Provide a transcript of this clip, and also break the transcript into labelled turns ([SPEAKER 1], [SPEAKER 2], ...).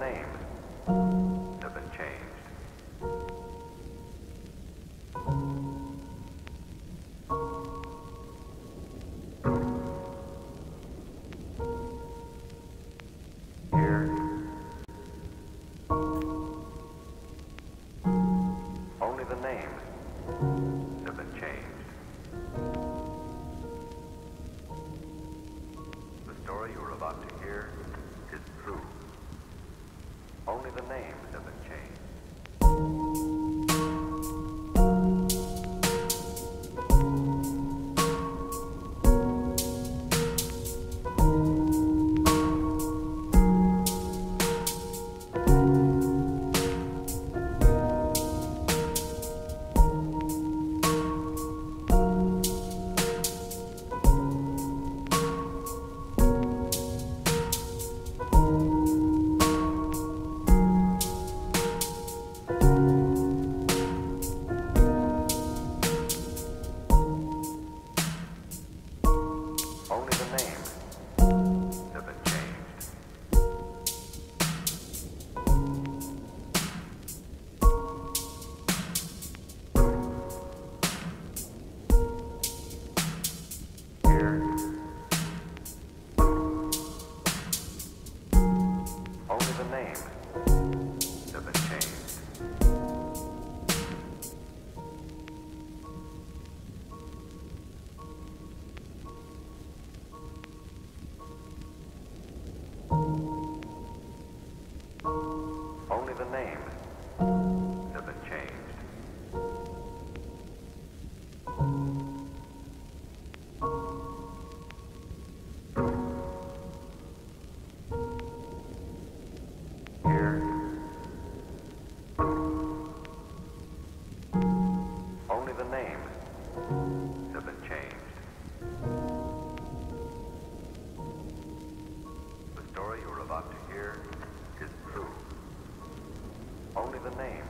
[SPEAKER 1] names have been changed. Here, only the names have been changed. The story you are about to hear is true. Only the names haven't changed. about to hear is true. Only the name